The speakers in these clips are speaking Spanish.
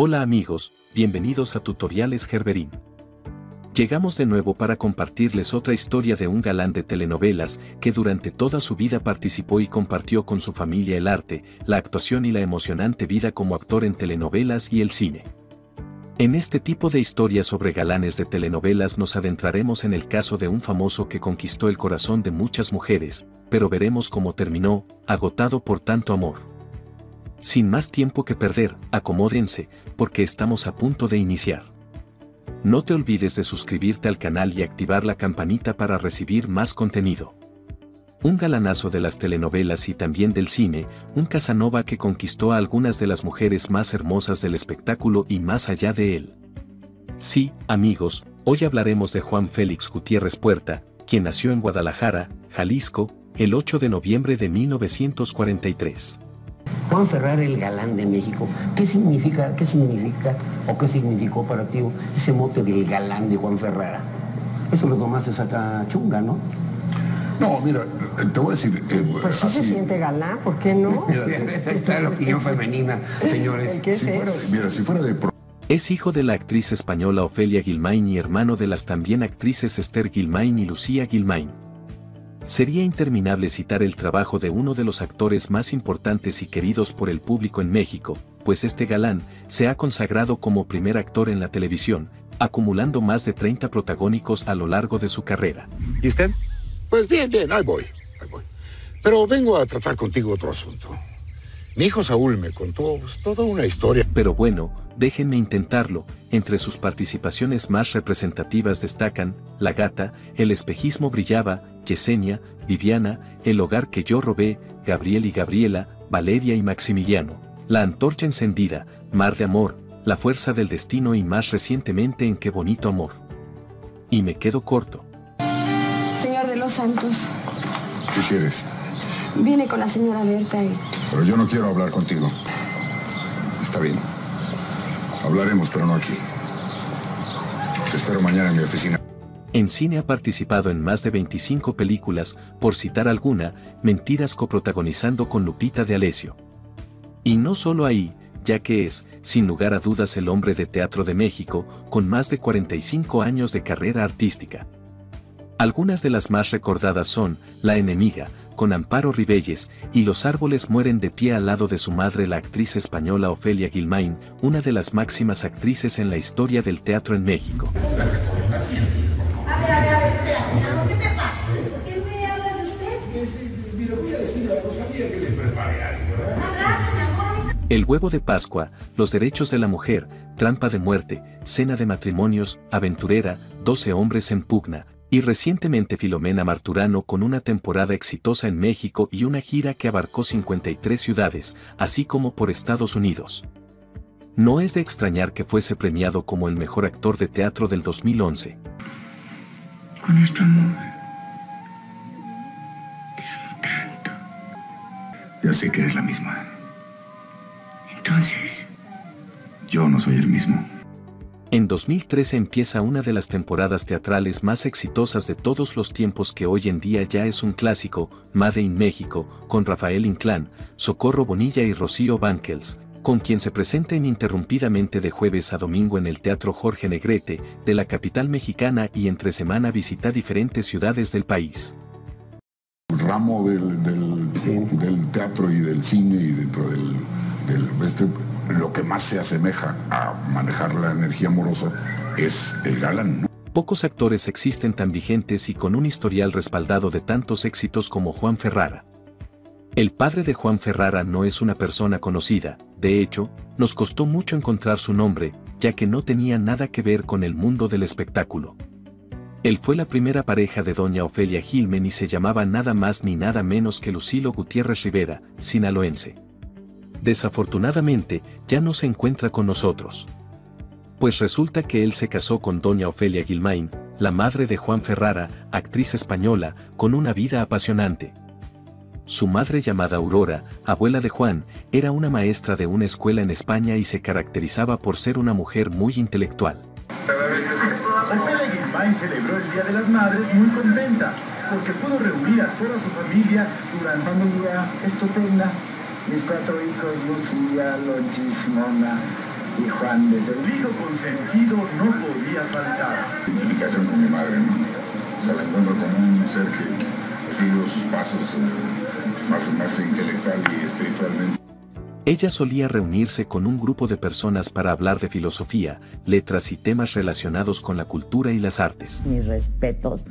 Hola amigos, bienvenidos a Tutoriales Gerberín. Llegamos de nuevo para compartirles otra historia de un galán de telenovelas que durante toda su vida participó y compartió con su familia el arte, la actuación y la emocionante vida como actor en telenovelas y el cine. En este tipo de historias sobre galanes de telenovelas nos adentraremos en el caso de un famoso que conquistó el corazón de muchas mujeres, pero veremos cómo terminó, agotado por tanto amor. Sin más tiempo que perder, acomódense, porque estamos a punto de iniciar. No te olvides de suscribirte al canal y activar la campanita para recibir más contenido. Un galanazo de las telenovelas y también del cine, un Casanova que conquistó a algunas de las mujeres más hermosas del espectáculo y más allá de él. Sí, amigos, hoy hablaremos de Juan Félix Gutiérrez Puerta, quien nació en Guadalajara, Jalisco, el 8 de noviembre de 1943. Juan Ferrar, el galán de México. ¿Qué significa, qué significa o qué significó para ti ese mote del galán de Juan Ferrara? Eso lo tomaste saca chunga, ¿no? No, mira, te voy a decir... Eh, pues sí se siente galán, ¿por qué no? Mira, esa está la opinión femenina, señores. ¿Qué es si fuera, mira, si fuera de... Es hijo de la actriz española Ofelia Gilmain y hermano de las también actrices Esther Gilmain y Lucía Gilmain. Sería interminable citar el trabajo de uno de los actores más importantes y queridos por el público en México, pues este galán se ha consagrado como primer actor en la televisión, acumulando más de 30 protagónicos a lo largo de su carrera. ¿Y usted? Pues bien, bien, ahí voy, ahí voy. Pero vengo a tratar contigo otro asunto. Mi hijo Saúl me contó pues, toda una historia. Pero bueno, déjenme intentarlo. Entre sus participaciones más representativas destacan La Gata, El Espejismo Brillaba, Yesenia, Viviana, El Hogar que yo robé, Gabriel y Gabriela, Valeria y Maximiliano, La Antorcha Encendida, Mar de Amor, La Fuerza del Destino y más recientemente en Qué Bonito Amor. Y me quedo corto. Señor de los Santos. ¿Qué quieres? Viene con la señora Berta y... Pero yo no quiero hablar contigo. Está bien. Hablaremos, pero no aquí. Te espero mañana en mi oficina. En cine ha participado en más de 25 películas, por citar alguna, Mentiras coprotagonizando con Lupita de Alessio. Y no solo ahí, ya que es, sin lugar a dudas, el hombre de teatro de México, con más de 45 años de carrera artística. Algunas de las más recordadas son La enemiga, con Amparo Ribelles, y los árboles mueren de pie al lado de su madre la actriz española Ofelia Gilmain, una de las máximas actrices en la historia del teatro en México. El huevo de Pascua, los derechos de la mujer, trampa de muerte, cena de matrimonios, aventurera, doce hombres en pugna, y recientemente Filomena Marturano con una temporada exitosa en México y una gira que abarcó 53 ciudades, así como por Estados Unidos. No es de extrañar que fuese premiado como el mejor actor de teatro del 2011. Con nuestro amor. Te amo tanto. Ya sé que eres la misma. Entonces. Yo no soy el mismo. En 2013 empieza una de las temporadas teatrales más exitosas de todos los tiempos que hoy en día ya es un clásico, Made in México, con Rafael Inclán, Socorro Bonilla y Rocío Banquels, con quien se presenta ininterrumpidamente de jueves a domingo en el Teatro Jorge Negrete, de la capital mexicana y entre semana visita diferentes ciudades del país. El ramo del, del, teatro y del cine y dentro del, este, lo que más se asemeja a manejar la energía amorosa es el galán. Pocos actores existen tan vigentes y con un historial respaldado de tantos éxitos como Juan Ferrara. El padre de Juan Ferrara no es una persona conocida, de hecho, nos costó mucho encontrar su nombre, ya que no tenía nada que ver con el mundo del espectáculo. Él fue la primera pareja de doña Ofelia Gilmen y se llamaba nada más ni nada menos que Lucilo Gutiérrez Rivera, sinaloense desafortunadamente, ya no se encuentra con nosotros. Pues resulta que él se casó con doña Ofelia Gilmain, la madre de Juan Ferrara, actriz española, con una vida apasionante. Su madre llamada Aurora, abuela de Juan, era una maestra de una escuela en España y se caracterizaba por ser una mujer muy intelectual. Ofelia Gilmain celebró el Día de las Madres muy contenta, porque pudo reunir a toda su familia durante un día estupenda mis cuatro hijos, Lucía, Lochis, Mona, Y Juan, desde el hijo consentido, no podía faltar. Identificación con mi madre, ¿no? O sea, la encuentro como un ser que ha seguido sus pasos eh, más, más intelectual y espiritualmente. Ella solía reunirse con un grupo de personas para hablar de filosofía, letras y temas relacionados con la cultura y las artes. Mis respetos.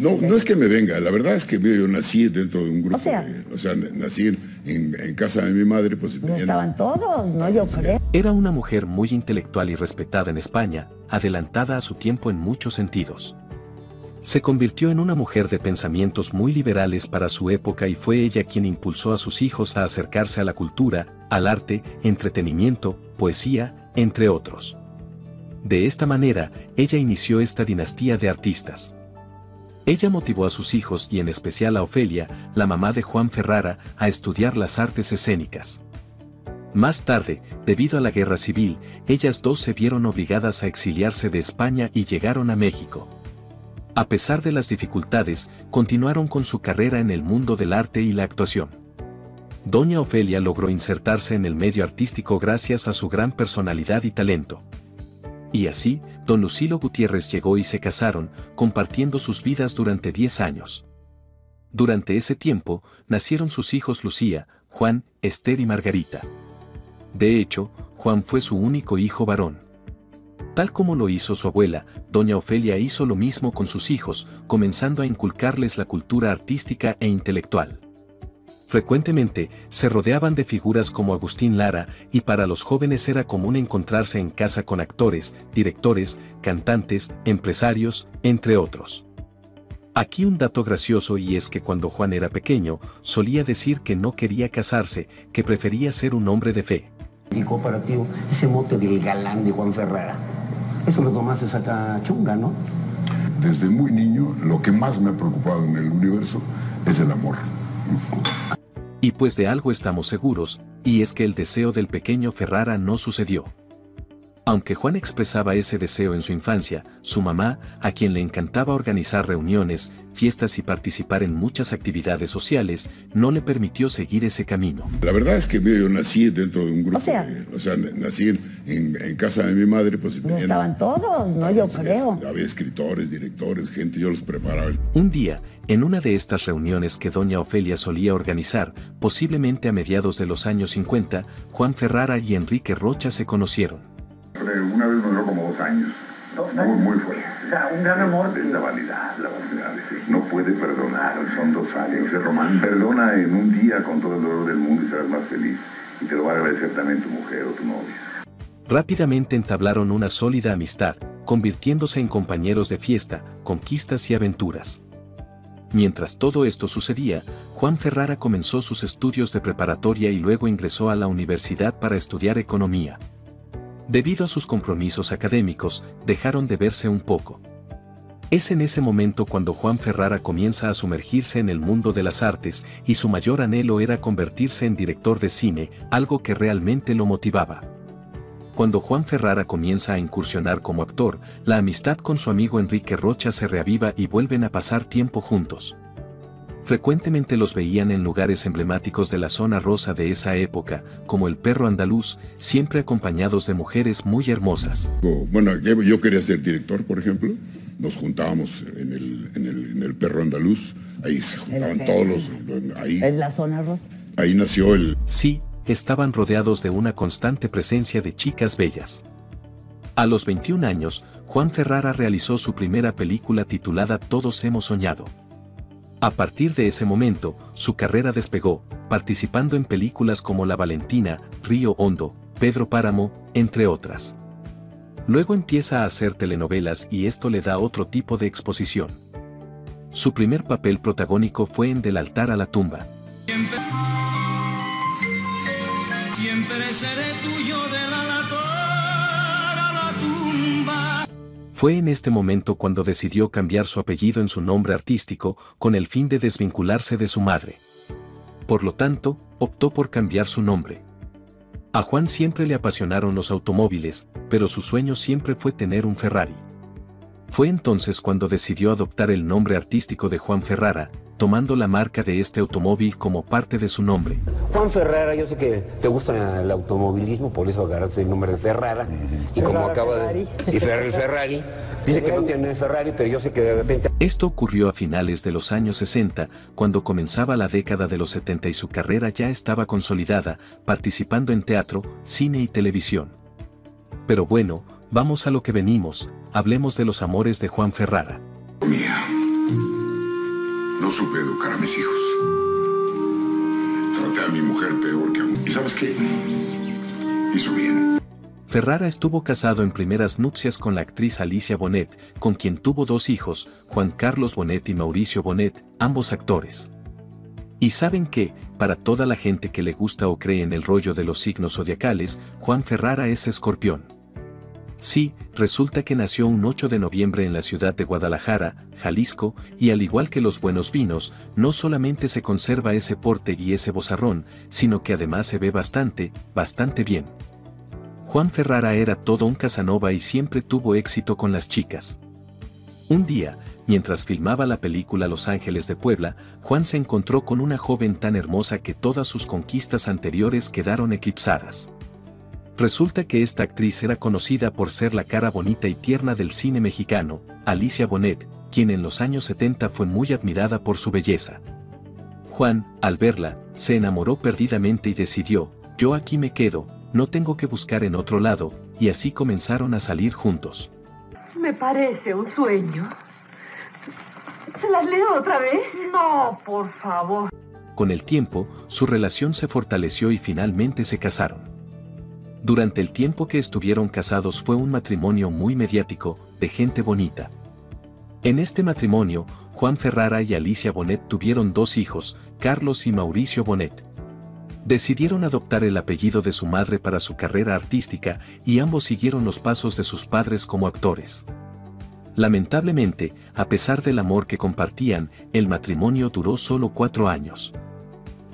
No, no es que me venga, la verdad es que yo nací dentro de un grupo. O sea- de- o sea, nací en, casa de mi madre, pues No estaban todos, ¿no? Yo creo. Era una mujer muy intelectual y respetada en España, adelantada a su tiempo en muchos sentidos. Se convirtió en una mujer de pensamientos muy liberales para su época y fue ella quien impulsó a sus hijos a acercarse a la cultura, al arte, entretenimiento, poesía, entre otros. De esta manera, ella inició esta dinastía de artistas. Ella motivó a sus hijos y en especial a Ofelia, la mamá de Juan Ferrara, a estudiar las artes escénicas. Más tarde, debido a la guerra civil, ellas dos se vieron obligadas a exiliarse de España y llegaron a México. A pesar de las dificultades, continuaron con su carrera en el mundo del arte y la actuación. Doña Ofelia logró insertarse en el medio artístico gracias a su gran personalidad y talento. Y así, don Lucilo Gutiérrez llegó y se casaron, compartiendo sus vidas durante 10 años. Durante ese tiempo, nacieron sus hijos Lucía, Juan, Esther y Margarita. De hecho, Juan fue su único hijo varón. Tal como lo hizo su abuela, doña Ofelia hizo lo mismo con sus hijos, comenzando a inculcarles la cultura artística e intelectual. Frecuentemente, se rodeaban de figuras como Agustín Lara, y para los jóvenes era común encontrarse en casa con actores, directores, cantantes, empresarios, entre otros. Aquí un dato gracioso y es que cuando Juan era pequeño, solía decir que no quería casarse, que prefería ser un hombre de fe. para ti ese mote del galán de Juan Ferrara? Eso lo tomaste acá chunga, ¿no? Desde muy niño, lo que más me ha preocupado en el universo es el amor. Y pues de algo estamos seguros, y es que el deseo del pequeño Ferrara no sucedió. Aunque Juan expresaba ese deseo en su infancia, su mamá, a quien le encantaba organizar reuniones, fiestas y participar en muchas actividades sociales, no le permitió seguir ese camino. La verdad es que yo nací dentro de un grupo. O sea- de- o sea, nací en, en- en casa de mi madre, pues No estaban todos, ¿no? Yo creo. Había escritores, directores, gente, yo los preparaba. Un día, en una de estas reuniones que doña Ofelia solía organizar, posiblemente a mediados de los años 50, Juan Ferrara y Enrique Rocha se conocieron. Una vez me duró como dos años. Muy, muy fuerte. un gran amor. Es la vanidad, la vanidad. sí. No puede perdonar, son dos años. Ese román perdona en un día con todo el dolor del mundo y serás más feliz. Y te lo va a agradecer también tu mujer o tu novia. Rápidamente entablaron una sólida amistad, convirtiéndose en compañeros de fiesta, conquistas y aventuras. Mientras todo esto sucedía, Juan Ferrara comenzó sus estudios de preparatoria y luego ingresó a la universidad para estudiar economía. Debido a sus compromisos académicos, dejaron de verse un poco. Es en ese momento cuando Juan Ferrara comienza a sumergirse en el mundo de las artes y su mayor anhelo era convertirse en director de cine, algo que realmente lo motivaba. Cuando Juan Ferrara comienza a incursionar como actor, la amistad con su amigo Enrique Rocha se reaviva y vuelven a pasar tiempo juntos. Frecuentemente los veían en lugares emblemáticos de la zona rosa de esa época, como el perro andaluz, siempre acompañados de mujeres muy hermosas. Bueno, yo quería ser director, por ejemplo. Nos juntábamos en el, en el, en el perro andaluz. Ahí se juntaban todos los. Ahí, Es la zona rosa. ahí nació el. Sí, estaban rodeados de una constante presencia de chicas bellas. A los 21 años, Juan Ferrara realizó su primera película titulada Todos hemos soñado. A partir de ese momento, su carrera despegó, participando en películas como La Valentina, Río Hondo, Pedro Páramo, entre otras. Luego empieza a hacer telenovelas y esto le da otro tipo de exposición. Su primer papel protagónico fue en Del altar a la tumba, Fue en este momento cuando decidió cambiar su apellido en su nombre artístico con el fin de desvincularse de su madre. Por lo tanto, optó por cambiar su nombre. A Juan siempre le apasionaron los automóviles, pero su sueño siempre fue tener un Ferrari. Fue entonces cuando decidió adoptar el nombre artístico de Juan Ferrara, tomando la marca de este automóvil como parte de su nombre. Juan Ferrara, yo sé que te gusta el automovilismo, por eso agarraste el nombre de Ferrara. Y como acaba de... Ferrari. Y Ferrari, Ferrari. Dice que no tiene Ferrari, pero yo sé que de repente... Esto ocurrió a finales de los años 60, cuando comenzaba la década de los 70 y su carrera ya estaba consolidada, participando en teatro, cine y televisión. Pero bueno, vamos a lo que venimos, hablemos de los amores de Juan Ferrara. Mía. No supe educar a mis hijos. Traté a mi mujer peor que a. ¿Y sabes qué? Hizo bien. Ferrara estuvo casado en primeras nupcias con la actriz Alicia Bonet, con quien tuvo dos hijos, Juan Carlos Bonet y Mauricio Bonet, ambos actores. Y saben que, para toda la gente que le gusta o cree en el rollo de los signos zodiacales, Juan Ferrara es escorpión. Sí, resulta que nació un 8 de noviembre en la ciudad de Guadalajara, Jalisco, y al igual que los buenos vinos, no solamente se conserva ese porte y ese bozarrón, sino que además se ve bastante, bastante bien. Juan Ferrara era todo un Casanova y siempre tuvo éxito con las chicas. Un día, mientras filmaba la película Los Ángeles de Puebla, Juan se encontró con una joven tan hermosa que todas sus conquistas anteriores quedaron eclipsadas. Resulta que esta actriz era conocida por ser la cara bonita y tierna del cine mexicano, Alicia Bonet, quien en los años 70 fue muy admirada por su belleza. Juan, al verla, se enamoró perdidamente y decidió, yo aquí me quedo, no tengo que buscar en otro lado, y así comenzaron a salir juntos. Me parece un sueño. ¿Se las leo otra vez? No, por favor. Con el tiempo, su relación se fortaleció y finalmente se casaron. Durante el tiempo que estuvieron casados fue un matrimonio muy mediático, de gente bonita. En este matrimonio, Juan Ferrara y Alicia Bonet tuvieron dos hijos, Carlos y Mauricio Bonet. Decidieron adoptar el apellido de su madre para su carrera artística y ambos siguieron los pasos de sus padres como actores. Lamentablemente, a pesar del amor que compartían, el matrimonio duró solo cuatro años.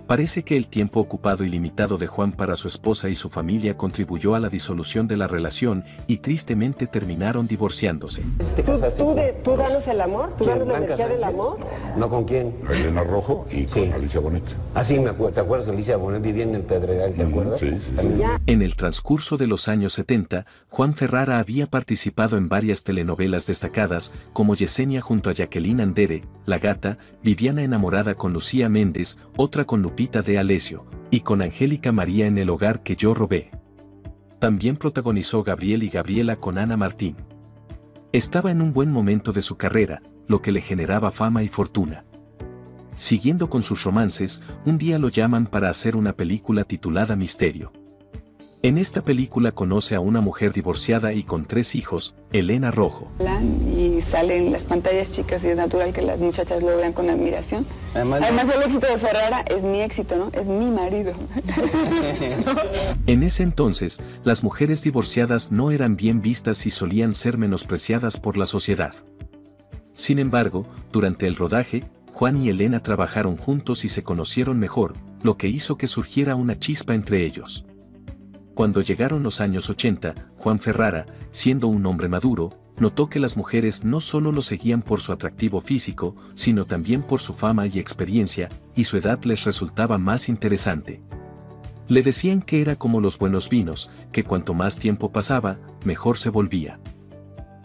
Parece que el tiempo ocupado y limitado de Juan para su esposa y su familia contribuyó a la disolución de la relación y tristemente terminaron divorciándose. ¿Te ¿Tú, tú, con- de- tú danos el amor? ¿Tú ¿Quién? danos la ¿Blanca energía del amor? ¿No con quién? Elena Rojo y con Sí. Alicia Bonet. Ah, sí, me acuerdo. ¿Te acuerdas? Alicia Bonet viviendo en Pedregal, ¿te acuerdas? sí, sí. Ya. En el transcurso de los años 70, Juan Ferrara había participado en varias telenovelas destacadas, como Yesenia junto a Jacqueline Andere, La Gata, Viviana enamorada con Lucía Méndez, otra con Lupita de Alesio, y con Angélica María en El hogar que yo robé. También protagonizó Gabriel y Gabriela con Ana Martín. Estaba en un buen momento de su carrera, lo que le generaba fama y fortuna. Siguiendo con sus romances, un día lo llaman para hacer una película titulada Misterio. En esta película conoce a una mujer divorciada y con tres hijos, Elena Rojo. y salen las pantallas chicas y es natural que las muchachas lo vean con admiración. Además, Además el éxito de Ferrara es mi éxito, ¿no? Es mi marido. En ese entonces, las mujeres divorciadas no eran bien vistas y solían ser menospreciadas por la sociedad. Sin embargo, durante el rodaje, Juan y Elena trabajaron juntos y se conocieron mejor, lo que hizo que surgiera una chispa entre ellos. Cuando llegaron los años 80, Juan Ferrara, siendo un hombre maduro, notó que las mujeres no solo lo seguían por su atractivo físico, sino también por su fama y experiencia, y su edad les resultaba más interesante. Le decían que era como los buenos vinos, que cuanto más tiempo pasaba, mejor se volvía.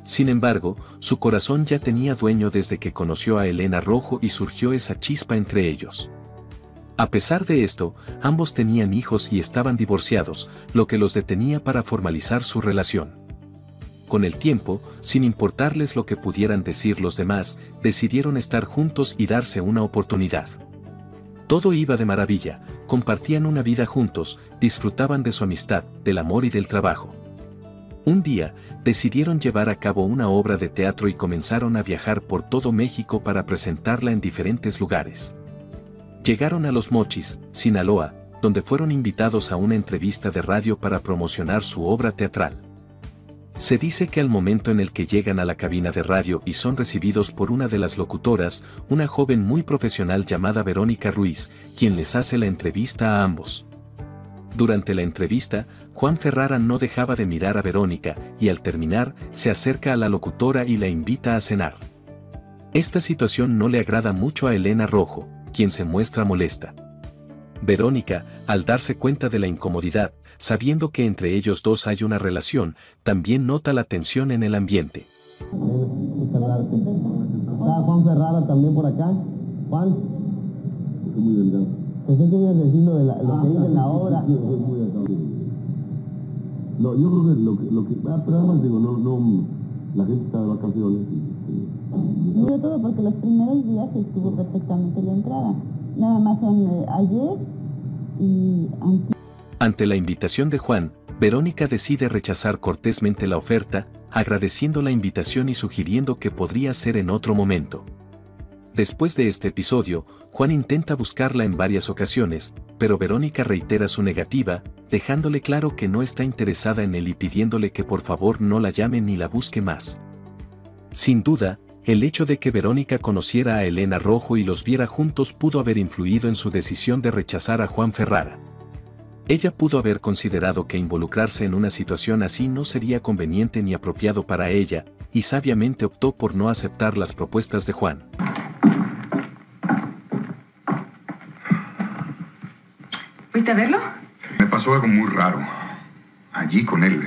Sin embargo, su corazón ya tenía dueño desde que conoció a Elena Rojo y surgió esa chispa entre ellos. A pesar de esto, ambos tenían hijos y estaban divorciados, lo que los detenía para formalizar su relación. Con el tiempo, sin importarles lo que pudieran decir los demás, decidieron estar juntos y darse una oportunidad. Todo iba de maravilla, compartían una vida juntos, disfrutaban de su amistad, del amor y del trabajo. Un día, decidieron llevar a cabo una obra de teatro y comenzaron a viajar por todo México para presentarla en diferentes lugares. Llegaron a Los Mochis, Sinaloa, donde fueron invitados a una entrevista de radio para promocionar su obra teatral. Se dice que al momento en el que llegan a la cabina de radio y son recibidos por una de las locutoras, una joven muy profesional llamada Verónica Ruiz, quien les hace la entrevista a ambos. Durante la entrevista, Juan Ferrara no dejaba de mirar a Verónica y al terminar se acerca a la locutora y la invita a cenar. Esta situación no le agrada mucho a Elena Rojo, quien se muestra molesta. Verónica, al darse cuenta de la incomodidad, sabiendo que entre ellos dos hay una relación, también nota la tensión en el ambiente. Está Juan Ferrara también por acá. Juan. Muy delgado. Pensé que ibas a decir lo, de la, lo que dice en la obra. No, yo creo que lo que, lo que ah, pero además digo, no, no, la gente está de vacaciones y, todo porque los primeros días estuvo perfectamente la entrada. Nada más eh, ayer y. Ante la invitación de Juan, Verónica decide rechazar cortésmente la oferta, agradeciendo la invitación y sugiriendo que podría ser en otro momento. Después de este episodio, Juan intenta buscarla en varias ocasiones, pero Verónica reitera su negativa, dejándole claro que no está interesada en él y pidiéndole que por favor no la llame ni la busque más. Sin duda, el hecho de que Verónica conociera a Elena Rojo y los viera juntos pudo haber influido en su decisión de rechazar a Juan Ferrara. Ella pudo haber considerado que involucrarse en una situación así no sería conveniente ni apropiado para ella, y sabiamente optó por no aceptar las propuestas de Juan. ¿Fuiste a verlo? Me pasó algo muy raro. Allí con él.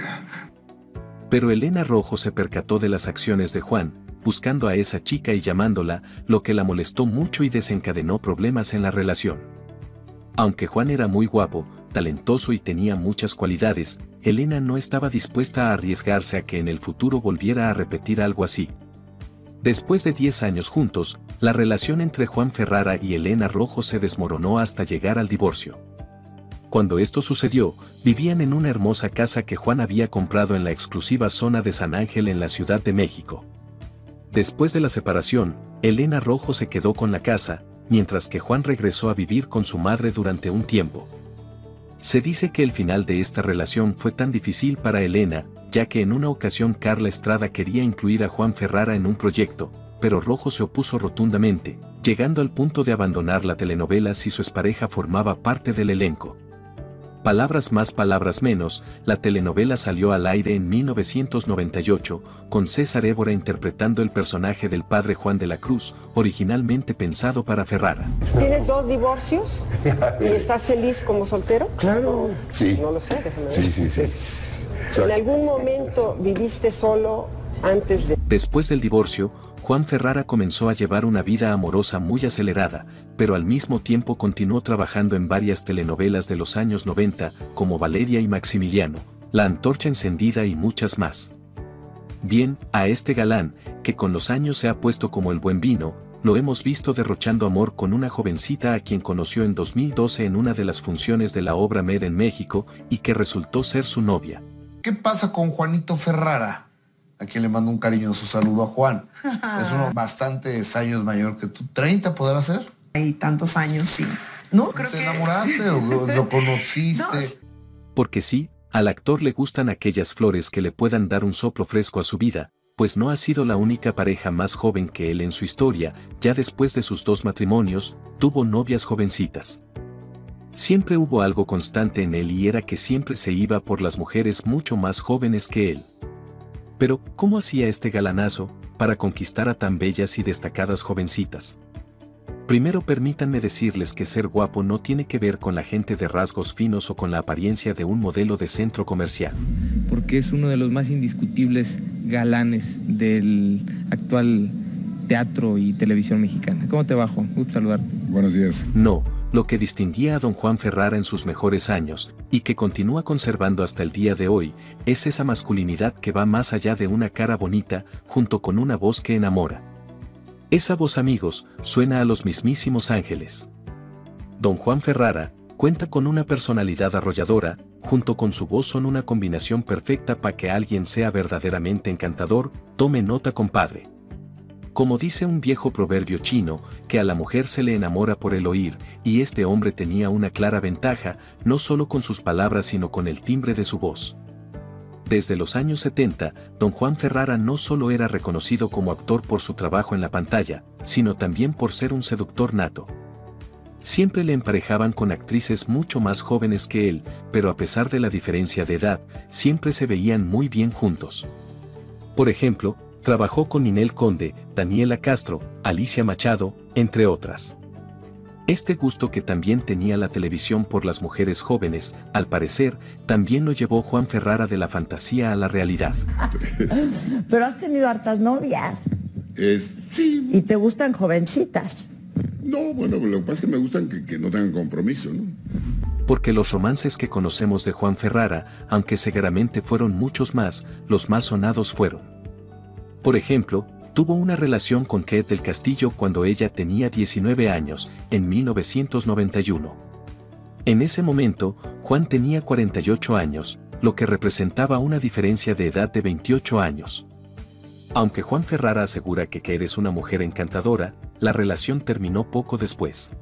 Pero Elena Rojo se percató de las acciones de Juan, buscando a esa chica y llamándola, lo que la molestó mucho y desencadenó problemas en la relación. Aunque Juan era muy guapo, talentoso y tenía muchas cualidades, Elena no estaba dispuesta a arriesgarse a que en el futuro volviera a repetir algo así. Después de 10 años juntos, la relación entre Juan Ferrara y Elena Rojo se desmoronó hasta llegar al divorcio. Cuando esto sucedió, vivían en una hermosa casa que Juan había comprado en la exclusiva zona de San Ángel en la Ciudad de México. Después de la separación, Elena Rojo se quedó con la casa, mientras que Juan regresó a vivir con su madre durante un tiempo. Se dice que el final de esta relación fue tan difícil para Elena, ya que en una ocasión Carla Estrada quería incluir a Juan Ferrara en un proyecto, pero Rojo se opuso rotundamente, llegando al punto de abandonar la telenovela si su expareja formaba parte del elenco. Palabras más, palabras menos, la telenovela salió al aire en 1998, con César Évora interpretando el personaje del padre Juan de la Cruz, originalmente pensado para Ferrara. ¿Tienes dos divorcios? ¿Y estás feliz como soltero? Claro. Sí. No lo sé, déjame ver. Sí, sí, sí. ¿En algún momento viviste solo antes de...? Después del divorcio, Juan Ferrara comenzó a llevar una vida amorosa muy acelerada, pero al mismo tiempo continuó trabajando en varias telenovelas de los años 90, como Valeria y Maximiliano, La Antorcha Encendida y muchas más. Bien, a este galán, que con los años se ha puesto como el buen vino, lo hemos visto derrochando amor con una jovencita a quien conoció en 2012 en una de las funciones de la obra Mer en México y que resultó ser su novia. ¿Qué pasa con Juanito Ferrara? A quien le mando un cariñoso saludo a Juan. Es uno bastantes años mayor que tú. ¿30 podrá ser? Hay tantos años, sí. No, creo ¿Te que... enamoraste o lo conociste? Porque sí, al actor le gustan aquellas flores que le puedan dar un soplo fresco a su vida, pues no ha sido la única pareja más joven que él en su historia, ya después de sus dos matrimonios, tuvo novias jovencitas. Siempre hubo algo constante en él y era que siempre se iba por las mujeres mucho más jóvenes que él. Pero, ¿cómo hacía este galanazo para conquistar a tan bellas y destacadas jovencitas? Primero permítanme decirles que ser guapo no tiene que ver con la gente de rasgos finos o con la apariencia de un modelo de centro comercial. porque es uno de los más indiscutibles galanes del actual teatro y televisión mexicana. ¿Cómo te Juan? Gusto saludarte. Buenos días. No, lo que distinguía a don Juan Ferrara en sus mejores años, y que continúa conservando hasta el día de hoy, es esa masculinidad que va más allá de una cara bonita, junto con una voz que enamora. Esa voz, amigos, suena a los mismísimos ángeles. Don Juan Ferrara cuenta con una personalidad arrolladora, junto con su voz son una combinación perfecta para que alguien sea verdaderamente encantador, tome nota compadre. Como dice un viejo proverbio chino, que a la mujer se le enamora por el oír, y este hombre tenía una clara ventaja, no solo con sus palabras sino con el timbre de su voz. Desde los años 70, don Juan Ferrara no solo era reconocido como actor por su trabajo en la pantalla, sino también por ser un seductor nato. Siempre le emparejaban con actrices mucho más jóvenes que él, pero a pesar de la diferencia de edad, siempre se veían muy bien juntos. Por ejemplo, Trabajó con Ninel Conde, Daniela Castro, Alicia Machado, entre otras. Este gusto que también tenía la televisión por las mujeres jóvenes, al parecer, también lo llevó Juan Ferrara de la fantasía a la realidad. Pero has tenido hartas novias. Es, sí. Y te gustan jovencitas. No, bueno, lo que pasa es que me gustan que, que no tengan compromiso, ¿no? Porque los romances que conocemos de Juan Ferrara, aunque seguramente fueron muchos más, los más sonados fueron. Por ejemplo, tuvo una relación con Kate del Castillo cuando ella tenía 19 años, en 1991. En ese momento, Juan tenía 48 años, lo que representaba una diferencia de edad de 28 años. Aunque Juan Ferrara asegura que Kate es una mujer encantadora, la relación terminó poco después.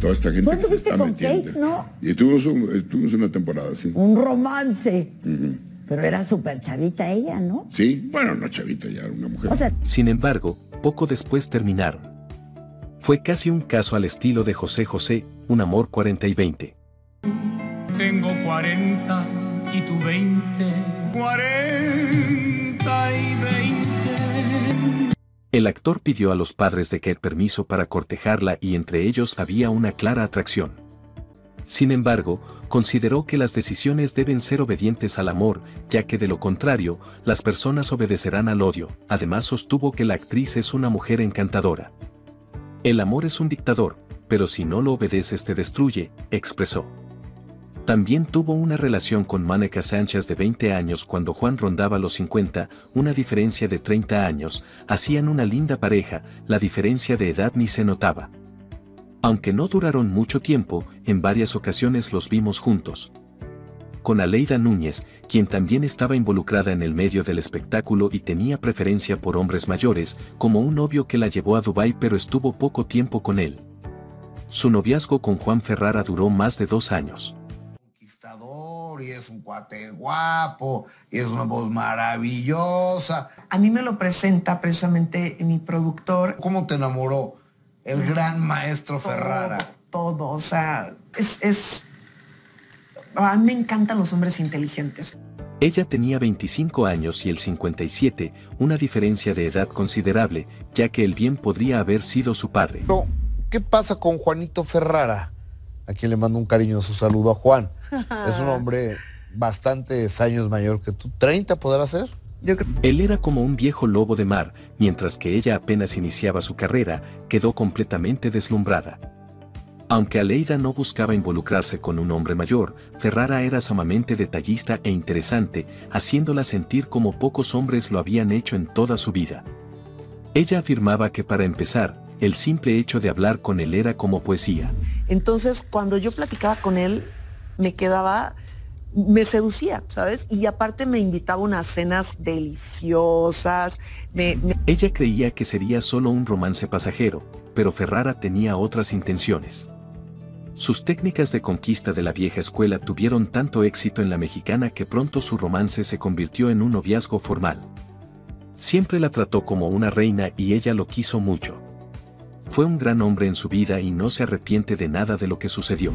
Toda esta gente ¿Tú que se está con metiendo. Kate, no? Y tuvimos, un- eh, tuvimos una temporada, sí. Un romance. Ujú. Pero era súper chavita ella, ¿no? Sí, bueno, no chavita, ya era una mujer. O sea, Sin embargo, poco después terminaron. Fue casi un caso al estilo de José José, un amor 40 y 20. Tengo 40 y tú 20. 40 y 20. El actor pidió a los padres de Kate permiso para cortejarla y entre ellos había una clara atracción. Sin embargo, consideró que las decisiones deben ser obedientes al amor, ya que de lo contrario, las personas obedecerán al odio. Además sostuvo que la actriz es una mujer encantadora. El amor es un dictador, pero si no lo obedeces te destruye, expresó. También tuvo una relación con Mónica Sánchez de 20 años cuando Juan rondaba los 50, una diferencia de 30 años, hacían una linda pareja, la diferencia de edad ni se notaba. Aunque no duraron mucho tiempo, en varias ocasiones los vimos juntos. Con Aleida Núñez, quien también estaba involucrada en el medio del espectáculo y tenía preferencia por hombres mayores, como un novio que la llevó a Dubái pero estuvo poco tiempo con él. Su noviazgo con Juan Ferrara duró más de dos años. conquistador y es un cuate guapo y es una voz maravillosa. A mí me lo presenta precisamente mi productor. ¿Cómo te enamoró el gran maestro Ferrara? Todo, o sea, es, es... A mí me encantan los hombres inteligentes. Ella tenía 25 años y el 57, una diferencia de edad considerable, ya que el bien podría haber sido su padre. Pero, ¿qué pasa con Juanito Ferrara? A quien le mando un cariñoso saludo a Juan. Es un hombre bastantes años mayor que tú. ¿30 podrá ser? Él era como un viejo lobo de mar, mientras que ella apenas iniciaba su carrera, quedó completamente deslumbrada. Aunque Aleida no buscaba involucrarse con un hombre mayor, Ferrara era sumamente detallista e interesante, haciéndola sentir como pocos hombres lo habían hecho en toda su vida. Ella afirmaba que para empezar, el simple hecho de hablar con él era como poesía. Entonces, cuando yo platicaba con él, me quedaba, me seducía, ¿sabes? Y aparte me invitaba a unas cenas deliciosas. Me, me- Ella creía que sería solo un romance pasajero, pero Ferrara tenía otras intenciones. Sus técnicas de conquista de la vieja escuela tuvieron tanto éxito en la mexicana que pronto su romance se convirtió en un noviazgo formal. Siempre la trató como una reina y ella lo quiso mucho. Fue un gran hombre en su vida y no se arrepiente de nada de lo que sucedió.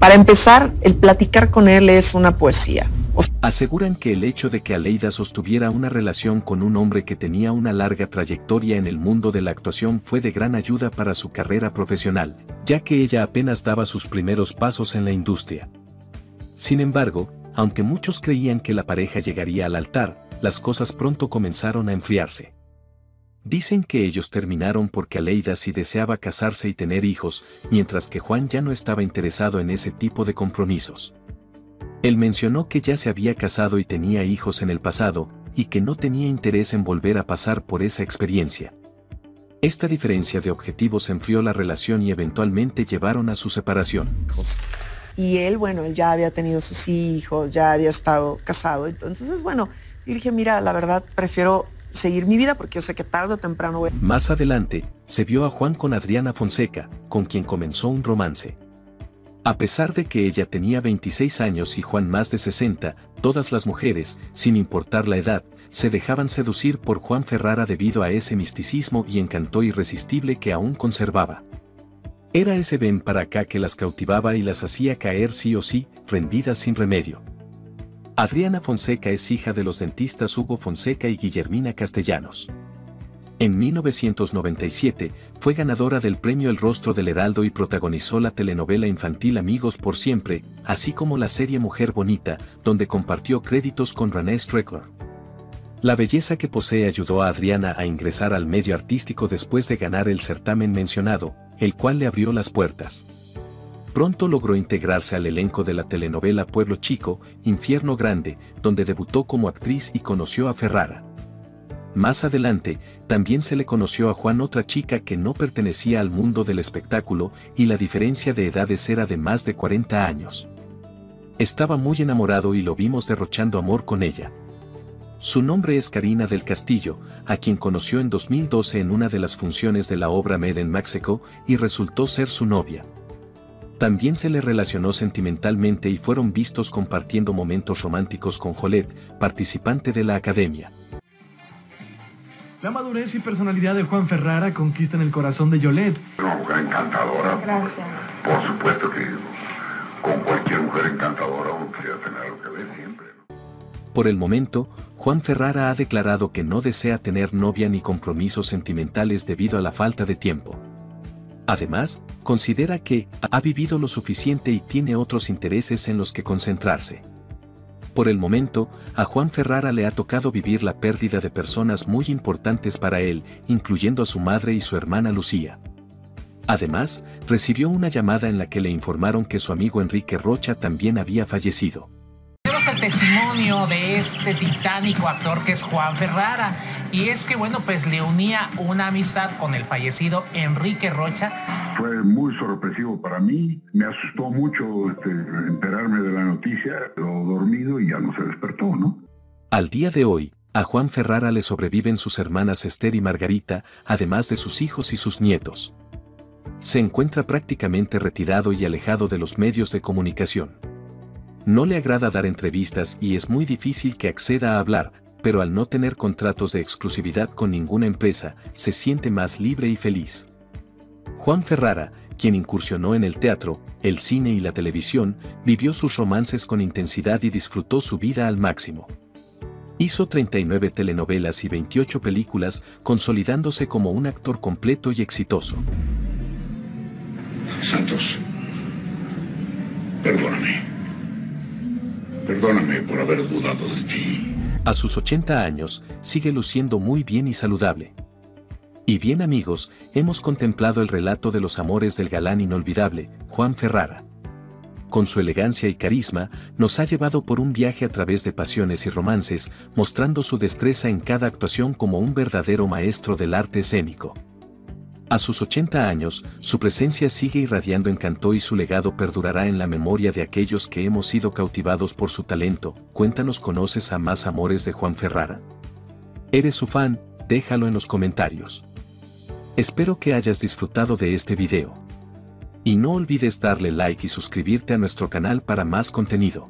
Para empezar, el platicar con él es una poesía. Aseguran que el hecho de que Aleida sostuviera una relación con un hombre que tenía una larga trayectoria en el mundo de la actuación fue de gran ayuda para su carrera profesional, ya que ella apenas daba sus primeros pasos en la industria. Sin embargo, aunque muchos creían que la pareja llegaría al altar, las cosas pronto comenzaron a enfriarse. Dicen que ellos terminaron porque Aleida sí deseaba casarse y tener hijos, mientras que Juan ya no estaba interesado en ese tipo de compromisos. Él mencionó que ya se había casado y tenía hijos en el pasado, y que no tenía interés en volver a pasar por esa experiencia. Esta diferencia de objetivos enfrió la relación y eventualmente llevaron a su separación. y él, bueno, él ya había tenido sus hijos, ya había estado casado. Entonces, bueno, yo dije, mira, la verdad, prefiero seguir mi vida porque yo sé que tarde o temprano voy Más adelante, se vio a Juan con Adriana Fonseca, con quien comenzó un romance. A pesar de que ella tenía 26 años y Juan más de 60, todas las mujeres, sin importar la edad, se dejaban seducir por Juan Ferrara debido a ese misticismo y encanto irresistible que aún conservaba. Era ese ven para acá que las cautivaba y las hacía caer sí o sí, rendidas sin remedio. Adriana Fonseca es hija de los dentistas Hugo Fonseca y Guillermina Castellanos. En 1997, fue ganadora del premio El Rostro del Heraldo y protagonizó la telenovela infantil Amigos por Siempre, así como la serie Mujer Bonita, donde compartió créditos con René Strickler. La belleza que posee ayudó a Adriana a ingresar al medio artístico después de ganar el certamen mencionado, el cual le abrió las puertas. Pronto logró integrarse al elenco de la telenovela Pueblo Chico, Infierno Grande, donde debutó como actriz y conoció a Ferrara. Más adelante, también se le conoció a Juan otra chica que no pertenecía al mundo del espectáculo y la diferencia de edades era de más de 40 años. Estaba muy enamorado y lo vimos derrochando amor con ella. Su nombre es Karina del Castillo, a quien conoció en 2012 en una de las funciones de la obra Made in Mexico y resultó ser su novia. También se le relacionó sentimentalmente y fueron vistos compartiendo momentos románticos con Jolette, participante de la academia. La madurez y personalidad de Juan Ferrara conquistan el corazón de Yolette. Una mujer encantadora. Gracias. Por supuesto que con cualquier mujer encantadora uno quisiera tener algo que ver siempre. Por el momento, Juan Ferrara ha declarado que no desea tener novia ni compromisos sentimentales debido a la falta de tiempo. Además, considera que ha vivido lo suficiente y tiene otros intereses en los que concentrarse. Por el momento, a Juan Ferrara le ha tocado vivir la pérdida de personas muy importantes para él, incluyendo a su madre y su hermana Lucía. Además, recibió una llamada en la que le informaron que su amigo Enrique Rocha también había fallecido. Tenemos el testimonio de este titánico actor que es Juan Ferrara. Y es que, bueno, pues le unía una amistad con el fallecido Enrique Rocha. Fue muy sorpresivo para mí. Me asustó mucho este, enterarme de la noticia. Lo dormido y ya no se despertó, ¿no? Al día de hoy, a Juan Ferrara le sobreviven sus hermanas Esther y Margarita, además de sus hijos y sus nietos. Se encuentra prácticamente retirado y alejado de los medios de comunicación. No le agrada dar entrevistas y es muy difícil que acceda a hablar, pero al no tener contratos de exclusividad con ninguna empresa, se siente más libre y feliz. Juan Ferrara, quien incursionó en el teatro, el cine y la televisión, vivió sus romances con intensidad y disfrutó su vida al máximo. Hizo 39 telenovelas y 28 películas, consolidándose como un actor completo y exitoso. Santos, perdóname. Perdóname por haber dudado de ti. A sus 80 años, sigue luciendo muy bien y saludable. Y bien amigos, hemos contemplado el relato de los amores del galán inolvidable, Juan Ferrara. Con su elegancia y carisma, nos ha llevado por un viaje a través de pasiones y romances, mostrando su destreza en cada actuación como un verdadero maestro del arte escénico. A sus 80 años, su presencia sigue irradiando encanto y su legado perdurará en la memoria de aquellos que hemos sido cautivados por su talento. Cuéntanos, ¿conoces a más amores de Juan Ferrara? ¿Eres su fan? Déjalo en los comentarios. Espero que hayas disfrutado de este video. Y no olvides darle like y suscribirte a nuestro canal para más contenido.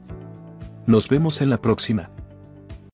Nos vemos en la próxima.